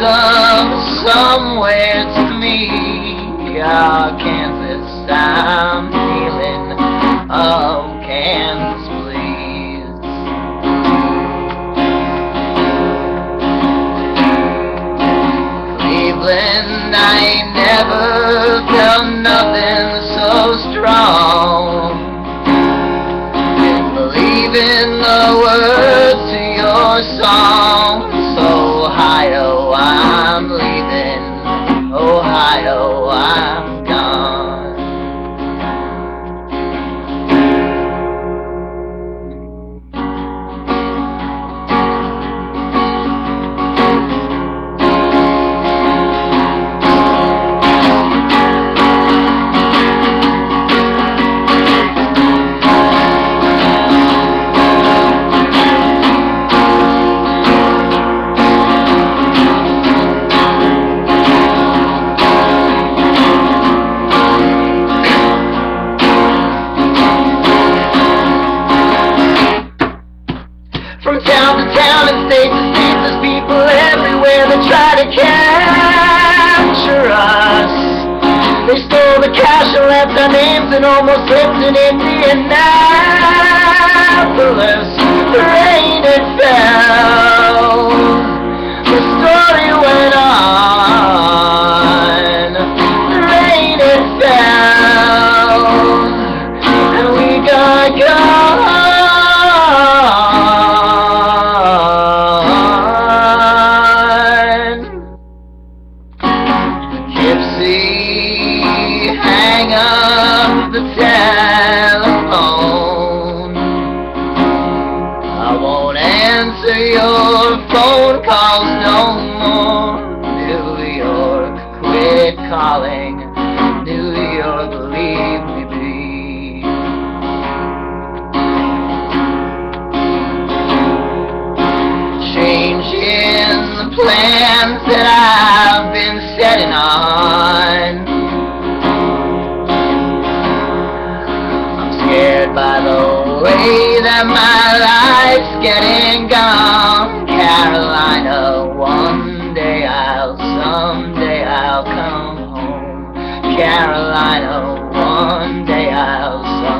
some somewhere to me? Ah, Kansas, I'm feeling. Oh, Kansas, please. Cleveland, I never felt nothing so strong. Didn't believe in the words to your song. So the cash and left our names and almost slipped in Indianapolis. Rain it fell. Won't answer your phone calls no more. New York, quit calling. New York, leave me be. Changing the plans that I've been setting on. I'm scared by the way that my life's getting gone. Carolina, one day I'll, someday I'll come home. Carolina, one day I'll, someday.